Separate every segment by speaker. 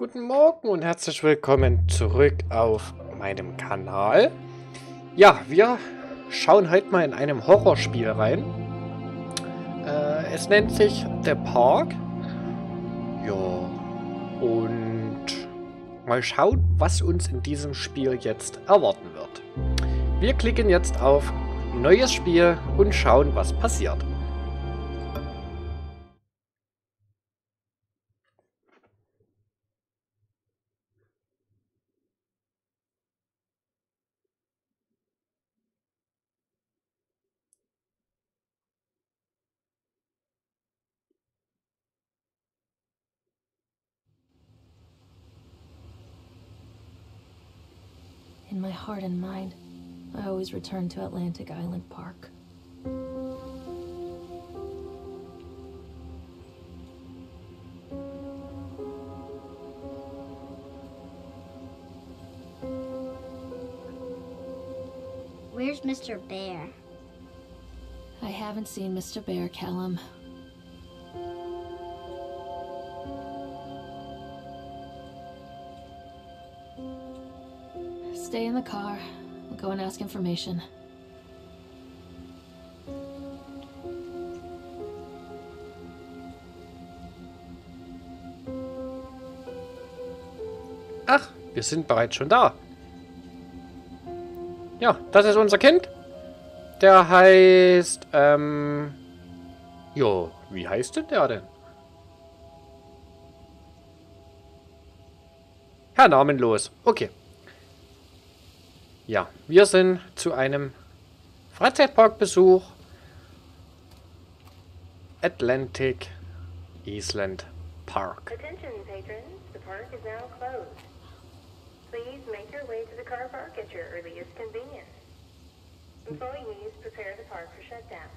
Speaker 1: Guten Morgen und herzlich willkommen zurück auf meinem Kanal. Ja, wir schauen heute mal in einem Horrorspiel rein. Äh, es nennt sich The Park. Ja, und mal schauen, was uns in diesem Spiel jetzt erwarten wird. Wir klicken jetzt auf Neues Spiel und schauen, was passiert.
Speaker 2: Heart and mind, I always return to Atlantic Island Park.
Speaker 3: Where's Mr. Bear?
Speaker 2: I haven't seen Mr. Bear, Callum. Stay in the car. We'll go and ask information.
Speaker 1: Ach, wir sind bereits schon da. Ja, das ist unser Kind. Der heißt, ähm... Jo, wie heißt denn der denn? Herr Namenlos. Okay. Ja, wir sind zu einem Freizeitparkbesuch. Atlantic Island Park.
Speaker 4: Attention, patrons. The park is now closed. Please make your way to the car park at your earliest convenience. Employees prepare the park for shutdown.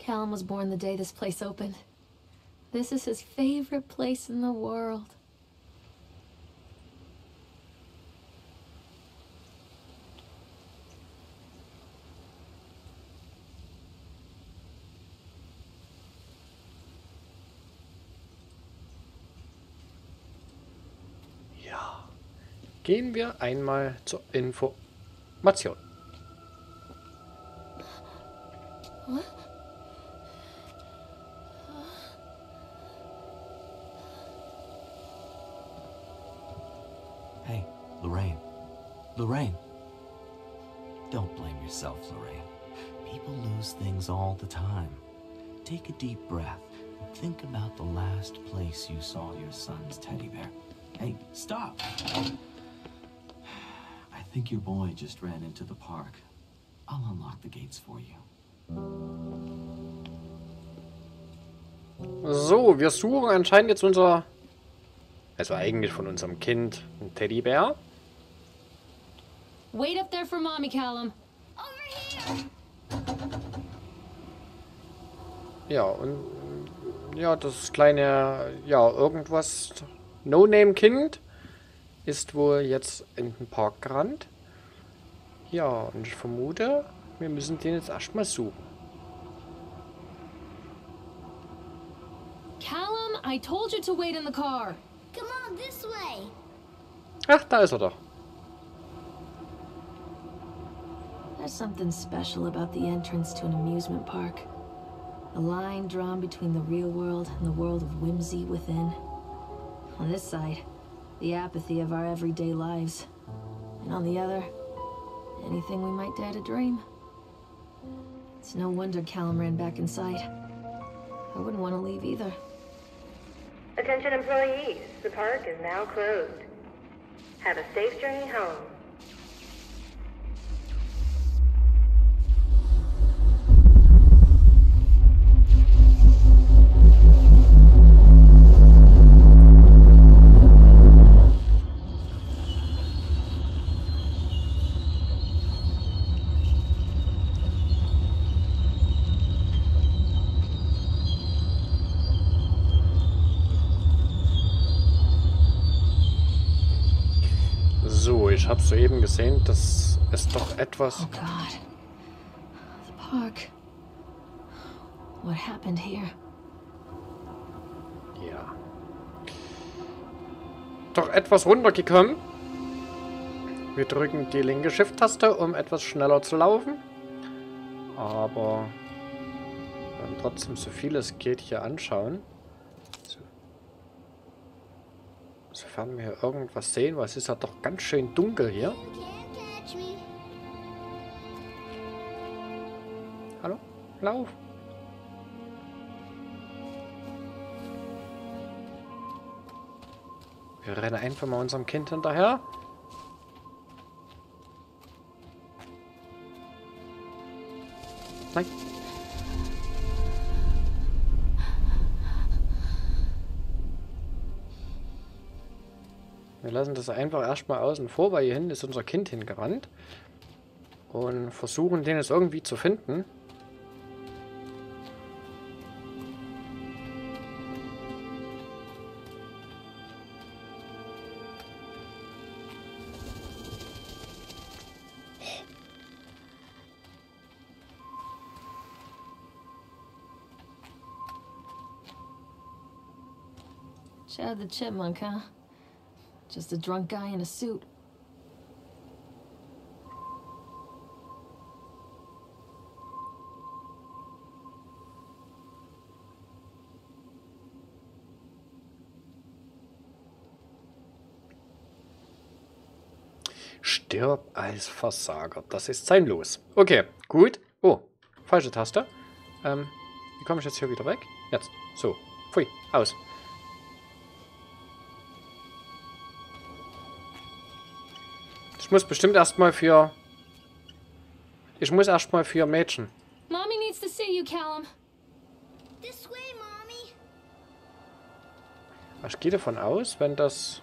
Speaker 2: Callum was born the day this place opened. This is his favorite place in the world.
Speaker 1: Ja. Gehen wir einmal zur Information.
Speaker 5: Hey, Lorraine. Lorraine. Don't blame yourself, Lorraine. People lose things all the time. Take a deep breath and think about the last place you saw your son's teddy bear. Hey, stop! Think your boy just ran into the park. I'll unlock the gates for you.
Speaker 1: So, wir suchen anscheinend jetzt unser... Also eigentlich von unserem Kind einen Teddybär.
Speaker 2: Wait up there for mommy, Callum.
Speaker 1: Ja, und... Ja, das kleine... Ja, irgendwas... No-Name-Kind ist wohl jetzt in den Park gerannt. Ja, und ich vermute, wir müssen den jetzt erstmal suchen.
Speaker 2: Callum, I told you to wait in the car.
Speaker 3: Come on, this way.
Speaker 1: Ach, da ist er doch.
Speaker 2: There's something special about the entrance to an amusement park. A line drawn between the real world and the world of whimsy within. On this side, the apathy of our everyday lives. And on the other, anything we might dare to dream. It's no wonder Callum ran back inside. I wouldn't want to leave either.
Speaker 4: Attention, employees. The park is now closed. Have a safe journey home.
Speaker 1: So, ich habe soeben gesehen, dass es doch etwas...
Speaker 2: Oh god. The park. What happened here?
Speaker 1: Ja. Doch etwas runtergekommen. Wir drücken die linke Shift-Taste, um etwas schneller zu laufen. Aber dann trotzdem so viel es geht hier anschauen. So. Sofern wir irgendwas sehen, weil es ist ja doch ganz schön dunkel hier. Hallo? Lauf. Wir rennen einfach mal unserem Kind hinterher. Wir lassen das einfach erstmal außen vor, weil hier hinten ist unser Kind hingerannt. Und versuchen den jetzt irgendwie zu finden.
Speaker 2: Chad the Chipmunk, huh? Just a drunk guy in a suit.
Speaker 1: Stirb als Versager. Das ist sein Los. Okay, gut. Oh, falsche Taste. Ähm, wie komme ich jetzt hier wieder weg? Jetzt. So. Pfui. Aus. Ich muss bestimmt erstmal für... Ich muss erstmal für Mädchen.
Speaker 2: Mommy needs to see you, Callum.
Speaker 3: This way, Mommy.
Speaker 1: Ich gehe davon aus, wenn das...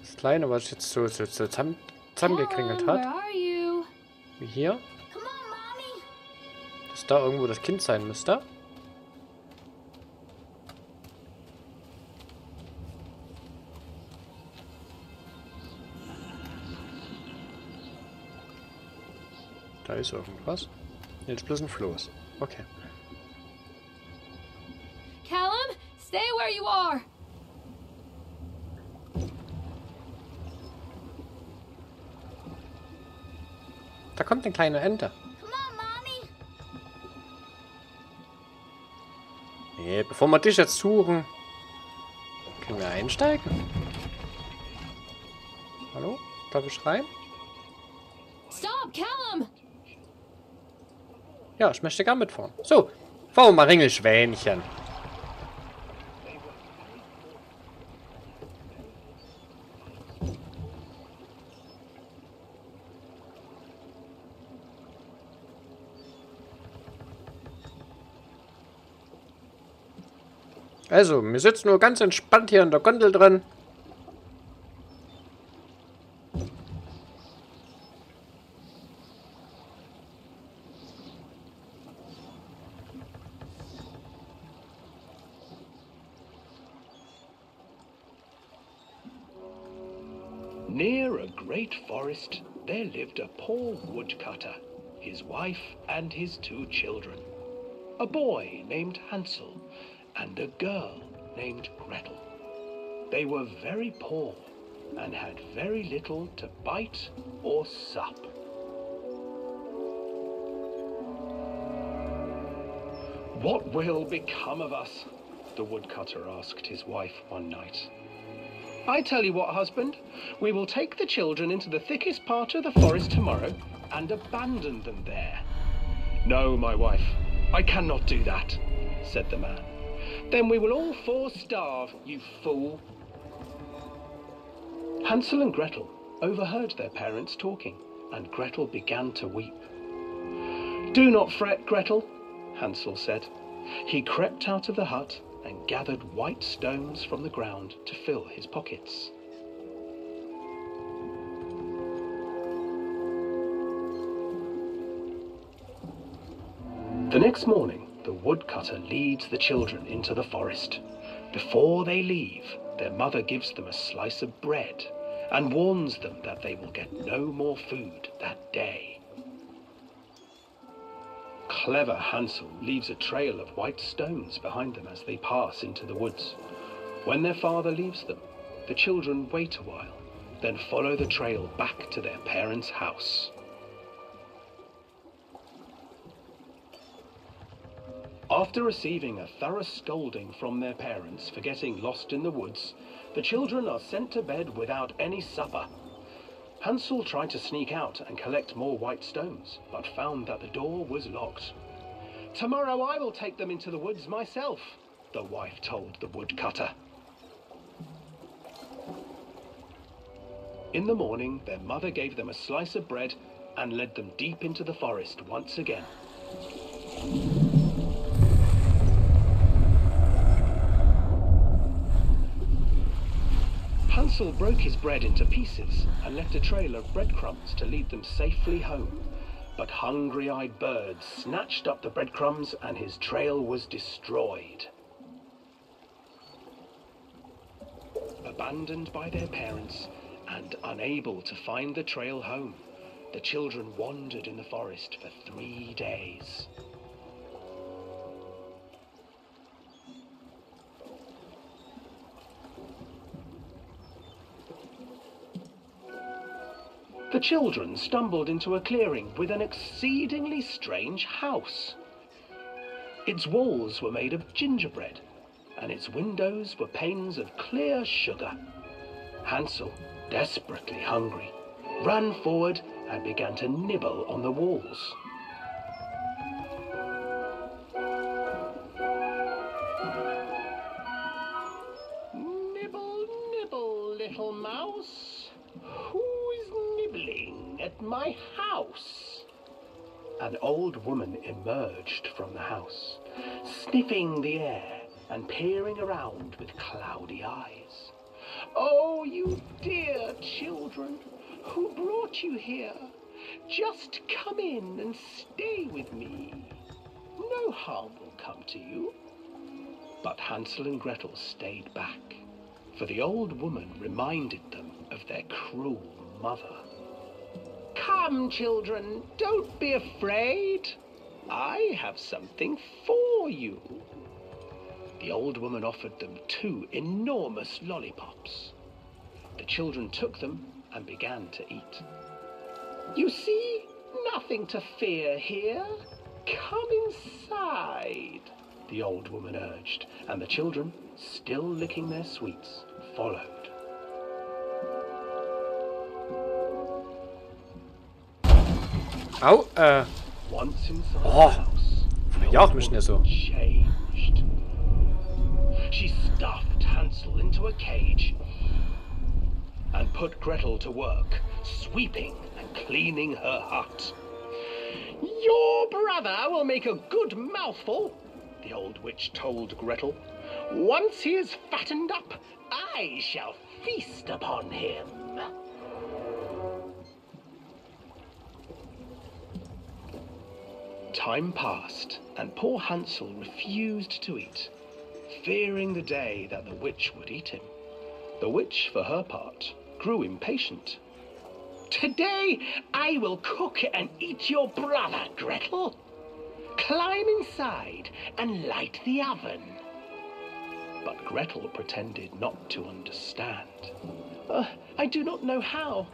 Speaker 1: Das Kleine, was ich jetzt so, so, so zusammen, zusammengekringelt hat, wie hier, dass da irgendwo das Kind sein müsste. Da ist irgendwas. Jetzt bloß ein Floß. Okay.
Speaker 2: Callum, stay where you are.
Speaker 1: Da kommt eine kleine Ente. Nee, bevor wir dich jetzt suchen, können wir einsteigen. Hallo? Darf ich rein? Ja, ich möchte gern mitfahren. So, fahren wir mal Ringelschwänchen. Also, wir sitzen nur ganz entspannt hier in der Gondel drin.
Speaker 6: Near a great forest, there lived a poor woodcutter, his wife, and his two children. A boy named Hansel and a girl named Gretel. They were very poor and had very little to bite or sup. What will become of us? The woodcutter asked his wife one night. I tell you what, husband, we will take the children into the thickest part of the forest tomorrow and abandon them there. No, my wife, I cannot do that, said the man. Then we will all four starve, you fool. Hansel and Gretel overheard their parents talking, and Gretel began to weep. Do not fret, Gretel, Hansel said. He crept out of the hut and gathered white stones from the ground to fill his pockets. The next morning, the woodcutter leads the children into the forest. Before they leave, their mother gives them a slice of bread and warns them that they will get no more food that day. Clever Hansel leaves a trail of white stones behind them as they pass into the woods. When their father leaves them, the children wait a while, then follow the trail back to their parents' house. After receiving a thorough scolding from their parents for getting lost in the woods, the children are sent to bed without any supper. Hansel tried to sneak out and collect more white stones, but found that the door was locked. Tomorrow I will take them into the woods myself, the wife told the woodcutter. In the morning, their mother gave them a slice of bread and led them deep into the forest once again. Hansel broke his bread into pieces and left a trail of breadcrumbs to lead them safely home. But hungry eyed birds snatched up the breadcrumbs and his trail was destroyed. Abandoned by their parents and unable to find the trail home, the children wandered in the forest for three days. The children stumbled into a clearing with an exceedingly strange house. Its walls were made of gingerbread, and its windows were panes of clear sugar. Hansel, desperately hungry, ran forward and began to nibble on the walls. My house? An old woman emerged from the house, sniffing the air and peering around with cloudy eyes. Oh, you dear children, who brought you here? Just come in and stay with me. No harm will come to you. But Hansel and Gretel stayed back, for the old woman reminded them of their cruel mother. Come, children, don't be afraid. I have something for you. The old woman offered them two enormous lollipops. The children took them and began to eat. You see, nothing to fear here. Come inside, the old woman urged, and the children, still licking their sweets, followed.
Speaker 1: Au, äh,
Speaker 6: Once inside
Speaker 1: Oh,
Speaker 6: old
Speaker 1: mich nicht so.
Speaker 6: changed. She stuffed Hansel into a cage and put Gretel to work, sweeping and cleaning her hut. Your brother will make a good mouthful, the old witch told Gretel. Once he is fattened up, I shall feast upon him. Time passed, and poor Hansel refused to eat, fearing the day that the witch would eat him. The witch, for her part, grew impatient. Today I will cook and eat your brother, Gretel. Climb inside and light the oven. But Gretel pretended not to understand. "Uh, I do not know how.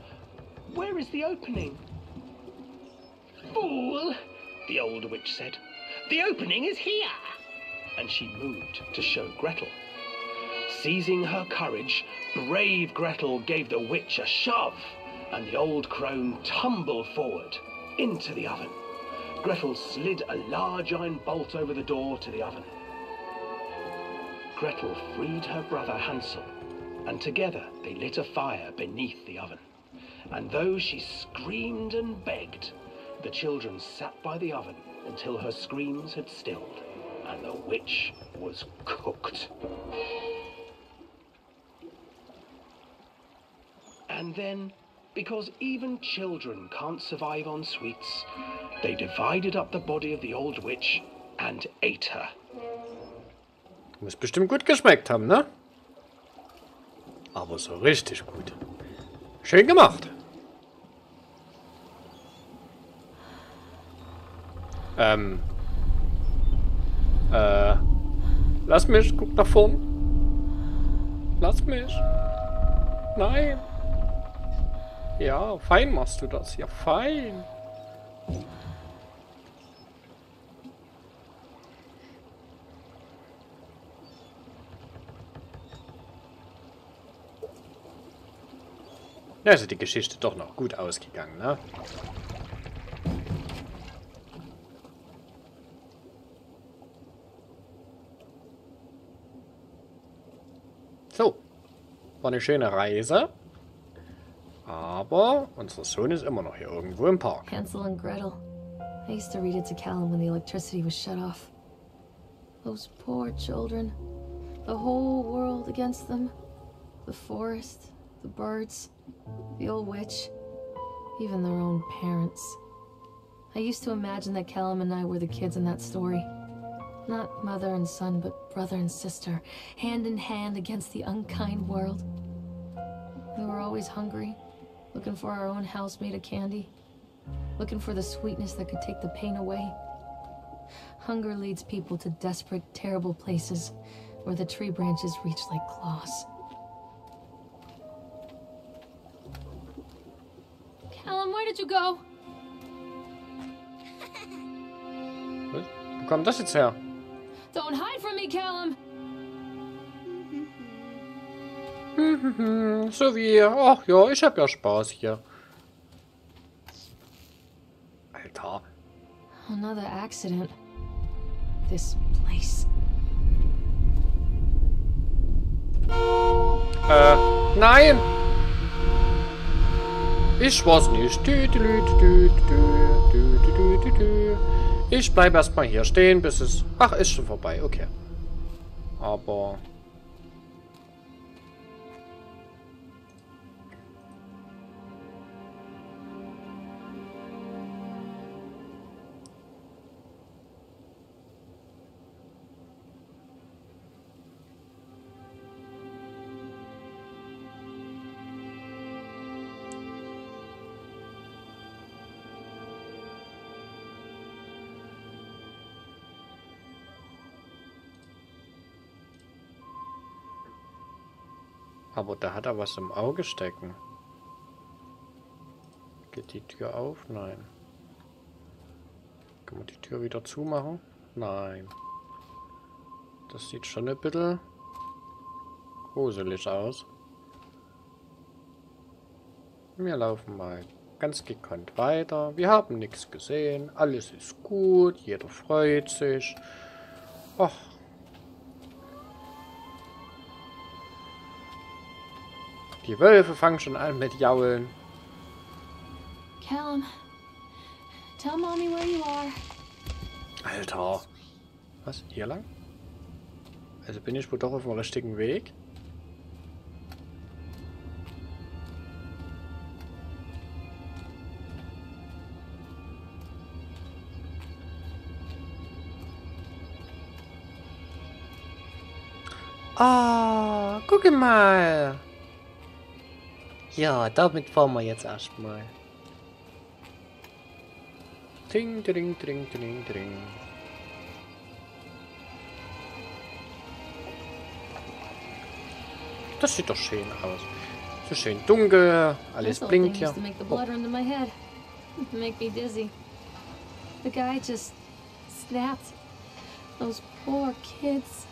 Speaker 6: Where is the opening? Fool, the old witch said. The opening is here. And she moved to show Gretel. Seizing her courage, brave Gretel gave the witch a shove, and the old crone tumbled forward into the oven. Gretel slid a large iron bolt over the door to the oven. Gretel freed her brother Hansel, and together they lit a fire beneath the oven. And though she screamed and begged, the children sat by the oven until her screams had stilled and the witch was cooked. And then, because even children can't survive on sweets, they divided up the body of the old witch and ate her.
Speaker 1: muss bestimmt gut geschmeckt haben, ne? Aber so richtig gut. Schön gemacht. Ähm. Äh. Lass mich, guck nach vorn. Lass mich. Nein. Ja, fein machst du das. Ja, fein. Also die Geschichte doch noch gut ausgegangen, ne? War eine schöne Reise. Aber unser Sohn ist immer noch hier irgendwo im Park.
Speaker 2: Hansel and Gretel. I used to read it to Callum when the electricity was shut off. Those poor children. The whole world against them. The forest, the birds, the old witch, even their own parents. I used to imagine that Callum and I were the kids in that story. Not mother and son, but brother and sister, hand in hand against the unkind world. Always hungry, looking for our own house made of candy, looking for the sweetness that could take the pain away. Hunger leads people to desperate, terrible places where the tree branches reach like claws. Callum, where did you go?
Speaker 1: Wo kommt das jetzt her?
Speaker 2: Don't hide from me, Callum!
Speaker 1: so wie, ach ja, ich hab ja Spaß hier. Alter.
Speaker 2: Another accident. This place.
Speaker 1: Äh, nein! Ich war's nicht. Ich bleib erstmal hier stehen, bis es... Ach, ist schon vorbei, okay. Aber... Aber da hat er was im Auge stecken. Geht die Tür auf? Nein. Kann man die Tür wieder zumachen? Nein. Das sieht schon ein bisschen gruselig aus. Wir laufen mal ganz gekonnt weiter. Wir haben nichts gesehen. Alles ist gut. Jeder freut sich. Ach, Die Wölfe fangen schon an mit Jaulen.
Speaker 2: Callum, tell mommy where you are.
Speaker 1: Alter. Was? Hier lang? Also bin ich wohl doch auf dem richtigen Weg? Ah, guck mal. Ja, damit fahren wir jetzt erstmal. Ding, ding, ding, ding, ding. Das sieht doch schön aus. So schön dunkel, alles
Speaker 2: old
Speaker 1: blinkt
Speaker 2: the
Speaker 1: Oh.
Speaker 2: Make me dizzy. The guy just snapped. Those poor kids.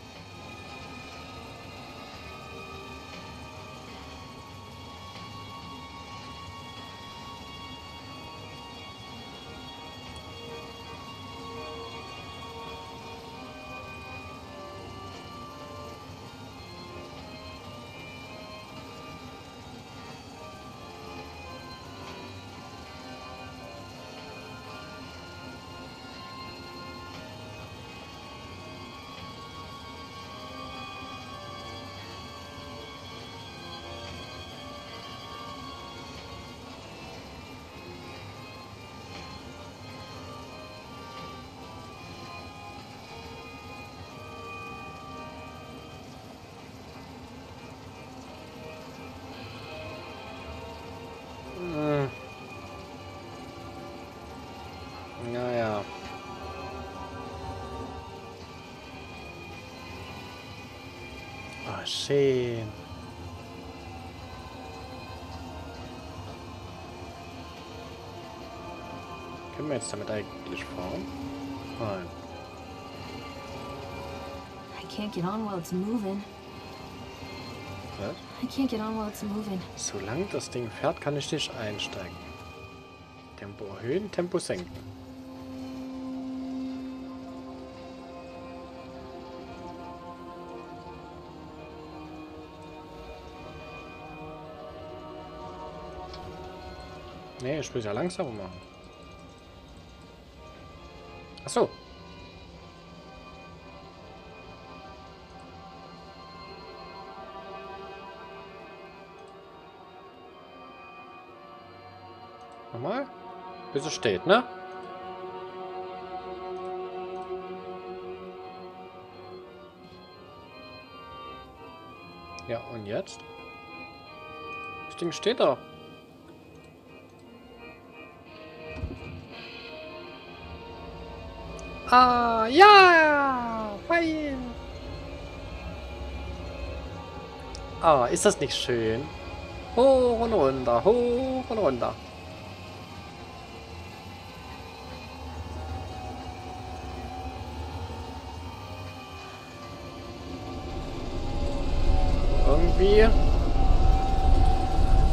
Speaker 1: Schön. Können wir jetzt damit eigentlich fahren? Nein.
Speaker 2: I can't get on while it's moving.
Speaker 1: Was?
Speaker 2: I can't get on while it's moving.
Speaker 1: Solange das Ding fährt, kann ich nicht einsteigen. Tempo erhöhen, Tempo senken. Nee, ich will ja langsamer machen. Ach so. Nochmal? Bis es steht, ne? Ja, und jetzt? Das Ding steht da. Ah, ja! Fein! Ah, ist das nicht schön? Hoch und runter, hoch und runter. Irgendwie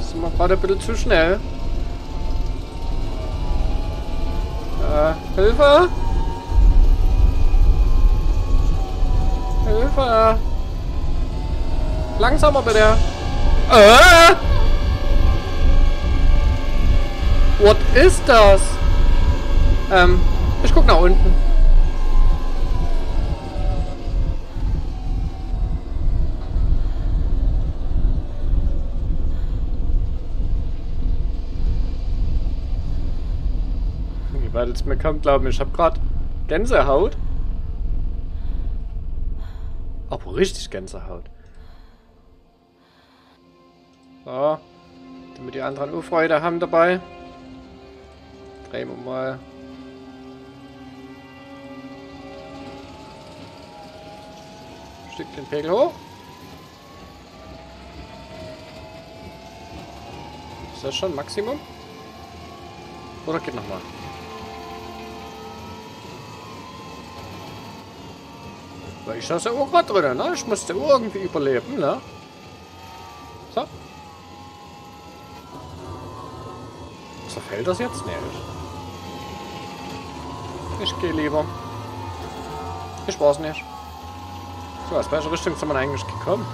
Speaker 1: sind wir gerade ein bisschen zu schnell. Äh, Hilfe! Hilfe! Langsamer bitte! Äh! What ist das? Ähm, ich guck nach unten. Ihr werdet es mir kaum glauben, ich habe gerade Gänsehaut. Aber richtig Gänsehaut. So. Damit die anderen auch Freude haben dabei. Drehen wir mal. Ein Stück den Pegel hoch. Ist das schon Maximum? Oder geht nochmal? Weil ich ja auch gerade drin, ne? Ich musste irgendwie überleben, ne? So. Zerfällt das jetzt? Nee, ich. Ich gehe lieber. Ich weiß nicht. So, aus welcher Richtung sind wir eigentlich gekommen?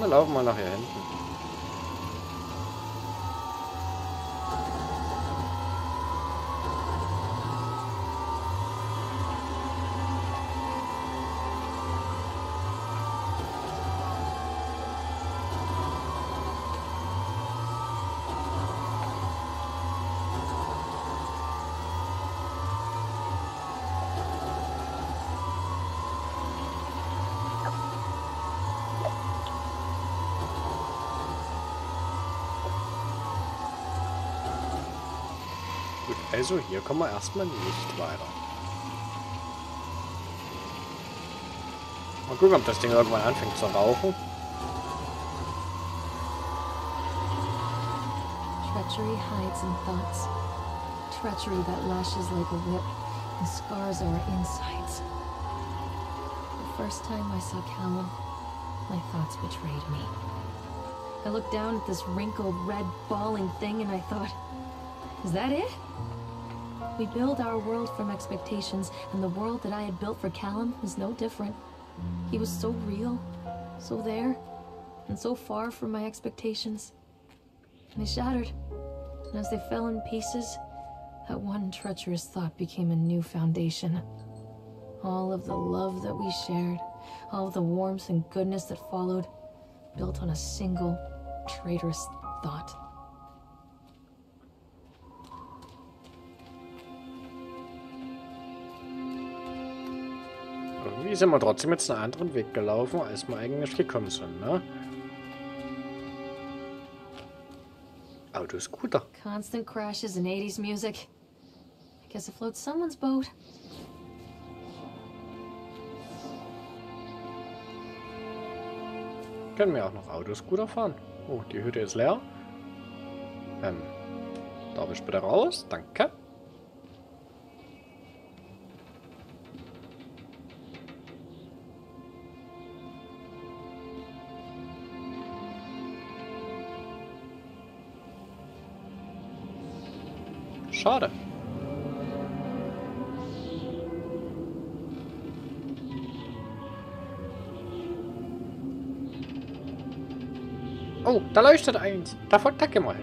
Speaker 1: Wir laufen mal nach hier hinten. Also hier kommen wir erstmal nicht weiter. Mal gucken, ob das Ding irgendwann anfängt zu rauchen.
Speaker 2: Treachery hides in thoughts. Treachery that lashes like a whip and scars our insides. The first time I saw Callum, my thoughts betrayed me. I looked down at this wrinkled, red, bawling thing and I thought, is that it? We build our world from expectations, and the world that I had built for Callum was no different. He was so real, so there, and so far from my expectations. And they shattered. And as they fell in pieces, that one treacherous thought became a new foundation. All of the love that we shared, all of the warmth and goodness that followed, built on a single traitorous thought.
Speaker 1: Irgendwie sind wir trotzdem jetzt einen anderen Weg gelaufen, als wir eigentlich gekommen sind, ne? Autoscooter.
Speaker 2: Constant crashes and 80s music. I guess it floats someone's boat.
Speaker 1: können wir auch noch Autoscooter fahren. Oh, die Hütte ist leer. Ähm, darf ich bitte raus? Danke. Schade. Oh, da leuchtet eins. Da folgt Tacke mal.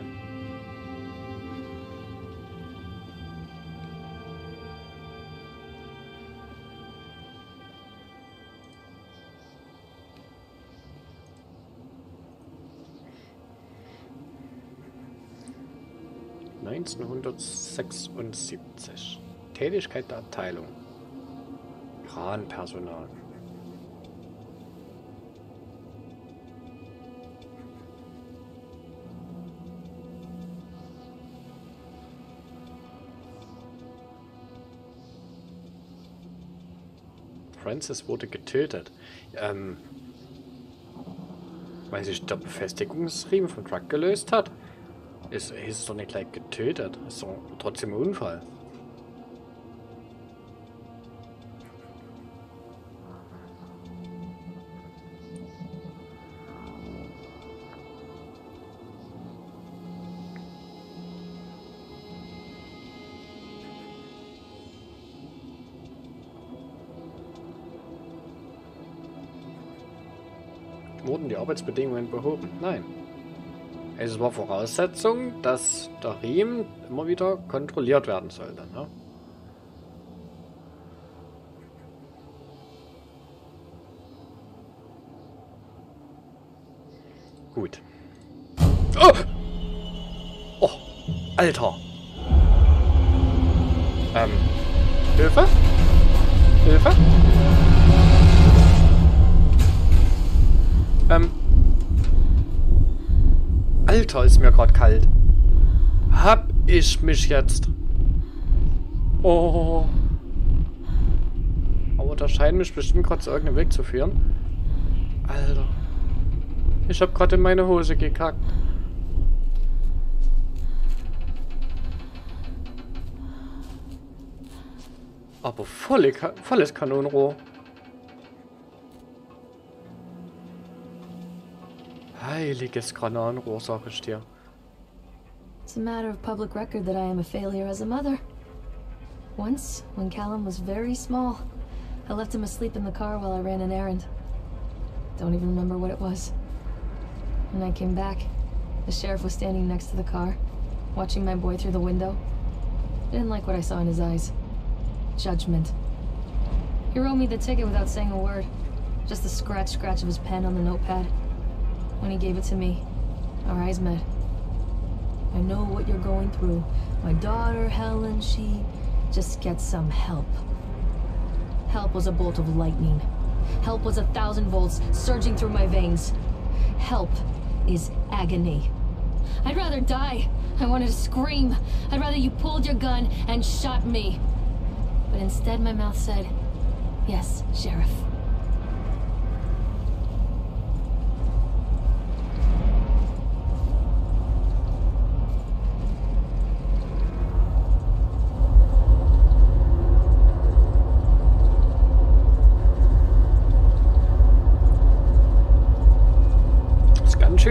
Speaker 1: Neunzehnhundertsechsundsiebzig. Tätigkeit der Abteilung. Kranpersonal. Francis wurde getötet. Ähm, weil sich der Befestigungsriemen vom Truck gelöst hat. Ist, ist doch nicht gleich getötet. Ist doch trotzdem ein Unfall. Wurden die Arbeitsbedingungen behoben? Nein. Es war Voraussetzung, dass der Riemen immer wieder kontrolliert werden sollte. Ne? Gut. Oh! oh! Alter! Ähm. Hilfe? Hilfe? Ähm. Alter, ist mir gerade kalt. Hab ich mich jetzt. Oh. Aber da scheint mich bestimmt gerade zu irgendeinem Weg zu führen. Alter. Ich hab gerade in meine Hose gekackt. Aber volle, volles Kanonenrohr. Dir.
Speaker 2: It's a matter of public record that I am a failure as a mother. Once, when Callum was very small, I left him asleep in the car while I ran an errand. Don't even remember what it was. When I came back, the sheriff was standing next to the car, watching my boy through the window. I didn't like what I saw in his eyes. Judgment. He wrote me the ticket without saying a word. Just the scratch scratch of his pen on the notepad. When he gave it to me, our eyes met. I know what you're going through. My daughter, Helen, she just gets some help. Help was a bolt of lightning. Help was a thousand volts surging through my veins. Help is agony. I'd rather die. I wanted to scream. I'd rather you pulled your gun and shot me. But instead my mouth said, yes, Sheriff.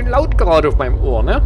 Speaker 1: Laut gerade auf meinem Ohr, ne?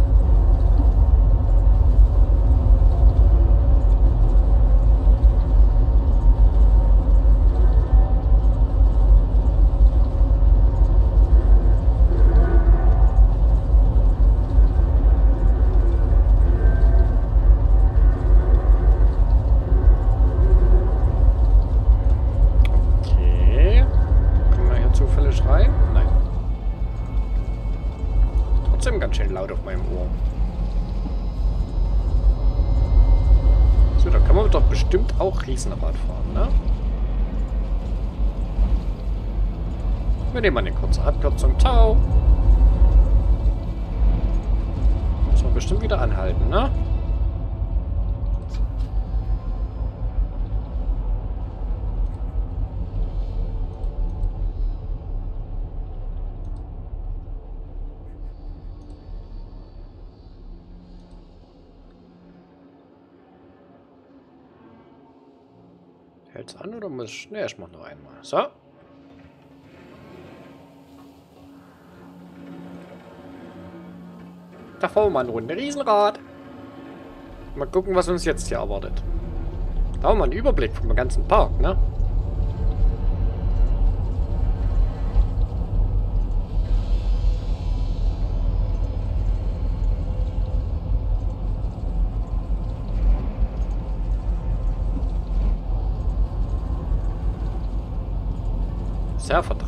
Speaker 1: Bestimmt auch Riesenrad an oder muss ich... Ne, ich mach noch einmal. So. Da fahren wir mal eine Runde Riesenrad. Mal gucken, was uns jetzt hier erwartet. Da haben wir einen Überblick vom ganzen Park, ne?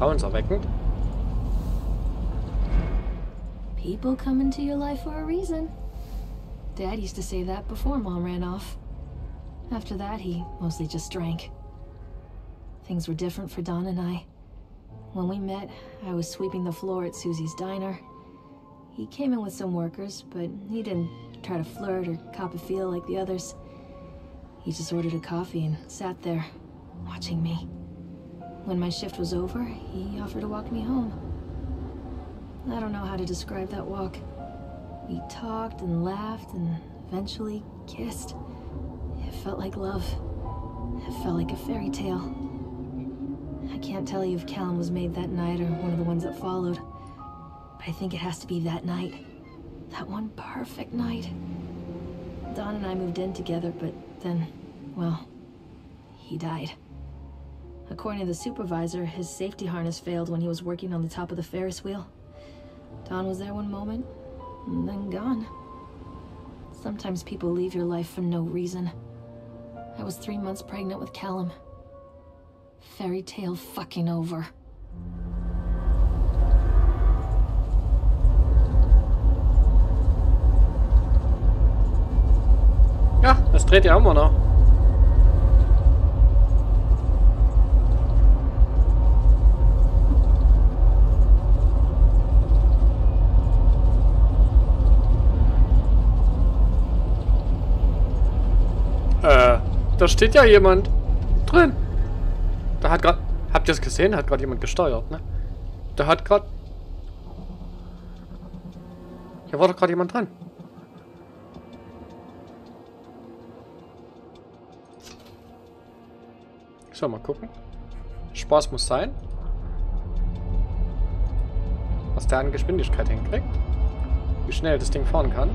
Speaker 1: Vertrauenserweckend.
Speaker 2: People come into your life for a reason. Dad used to say that before Mom ran off. After that, he mostly just drank. Things were different for Don and I. When we met, I was sweeping the floor at Susie's diner. He came in with some workers, but he didn't try to flirt or cop a feel like the others. He just ordered a coffee and sat there, watching me. When my shift was over, he offered to walk me home. I don't know how to describe that walk. We talked and laughed and eventually kissed. It felt like love. It felt like a fairy tale. I can't tell you if Callum was made that night or one of the ones that followed. But I think it has to be that night. That one perfect night. Don and I moved in together, but then, well, he died. According to the supervisor, his safety harness failed when he was working on the top of the Ferris wheel. Don was there one moment, and then gone. Sometimes people leave your life for no reason. I was three months pregnant with Callum. Fairy tale fucking over.
Speaker 1: Ja, das dreht ja immer noch. Da steht ja jemand drin. Da hat gerade, habt ihr es gesehen? Hat gerade jemand gesteuert, ne? Da hat gerade, hier war doch gerade jemand dran. So, mal gucken. Spaß muss sein. Was der an Geschwindigkeit hinkriegt. Wie schnell das Ding fahren kann.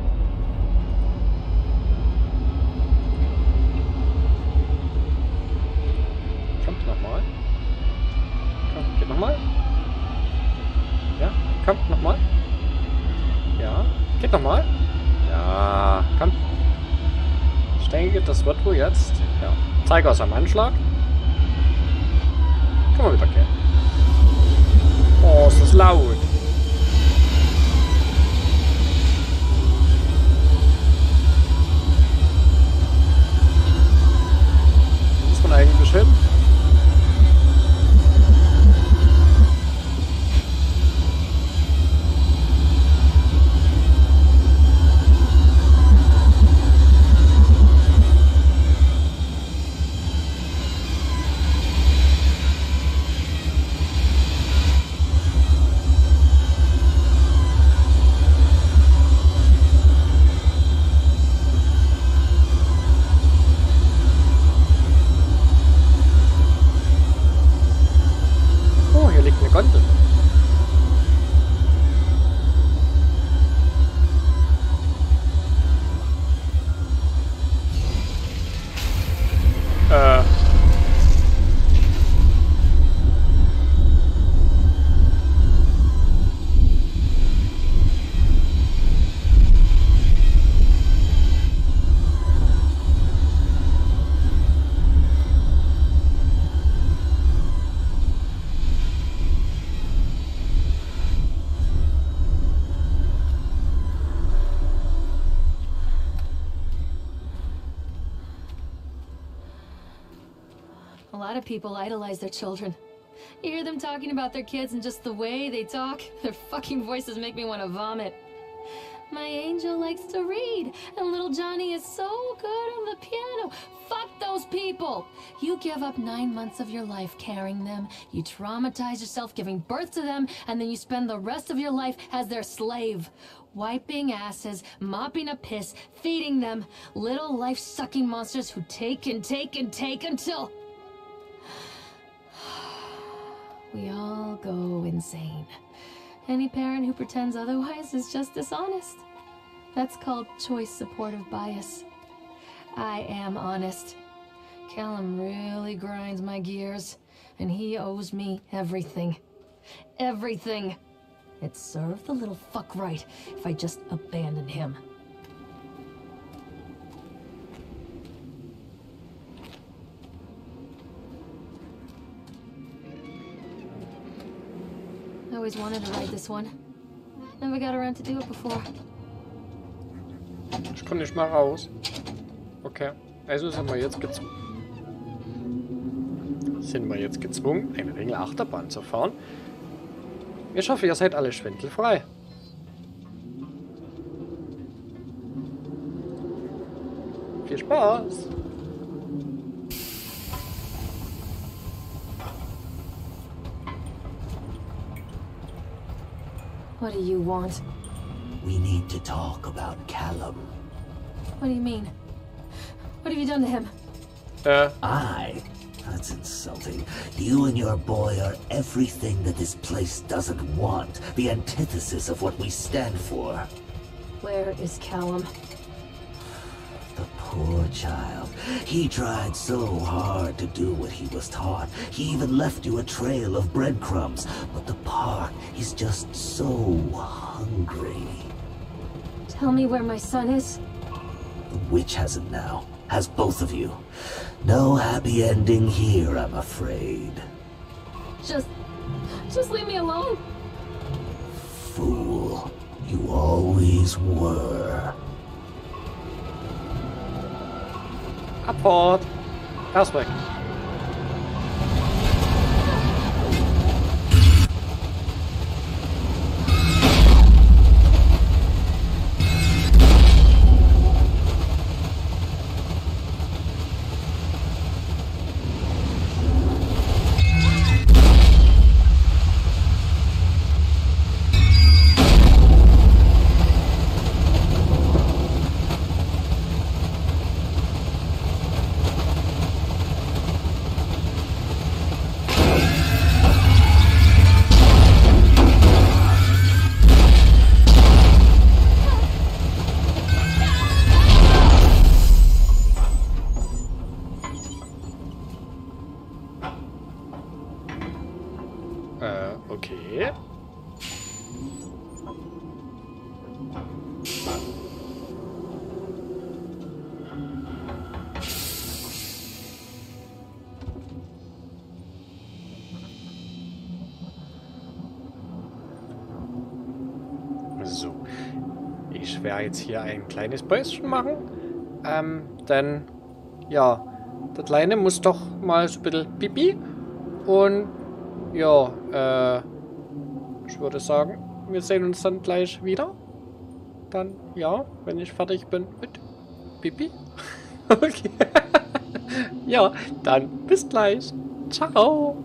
Speaker 1: Kommt nochmal. Kommt, geht nochmal. Ja, kommt nochmal. Ja, geht nochmal. Ja, komm. Ich denke, das wird wohl jetzt. Ja, Zeiger ist am Anschlag. Kann man wieder gehen. Oh, ist das laut. Muss man eigentlich hin?
Speaker 2: People idolize their children. You hear them talking about their kids and just the way they talk, their fucking voices make me want to vomit. My angel likes to read, and little Johnny is so good on the piano. Fuck those people! You give up nine months of your life carrying them, you traumatize yourself giving birth to them, and then you spend the rest of your life as their slave. Wiping asses, mopping a piss, feeding them. Little life sucking monsters who take and take and take until. We all go insane. Any parent who pretends otherwise is just dishonest. That's called choice supportive bias. I am honest. Callum really grinds my gears, and he owes me everything. Everything. It'd serve the little fuck right if I just abandoned him. Always wanted to ride this one. Never got around to do it before.
Speaker 1: Ich komme nicht mal raus. Okay. Also sind wir jetzt gezwungen. Sind wir jetzt gezwungen, eine Ringel Achterbahn zu fahren. Ich hoffe, ihr seid alle schwindelfrei. Viel Spaß!
Speaker 2: What do you want?
Speaker 5: We need to talk about Callum.
Speaker 2: What do you mean? What have you done to him?
Speaker 1: Äh,
Speaker 5: I? That's insulting. You and your boy are everything that this place doesn't want. The antithesis of what we stand for.
Speaker 2: Where is Callum?
Speaker 5: Poor child. He tried so hard to do what he was taught. He even left you a trail of breadcrumbs. But the park is just so hungry.
Speaker 2: Tell me where my son is.
Speaker 5: The witch has him now. Has both of you. No happy ending here, I'm afraid.
Speaker 2: Just. Just leave me alone.
Speaker 5: Fool. You always were.
Speaker 1: Abfahrt! Erst Jetzt hier ein kleines Päuschen machen. Ähm, denn, ja, der Kleine muss doch mal so ein bisschen pipi. Und ja, äh, ich würde sagen, wir sehen uns dann gleich wieder. Dann, ja, wenn ich fertig bin mit Pipi. okay. ja, dann bis gleich. Ciao.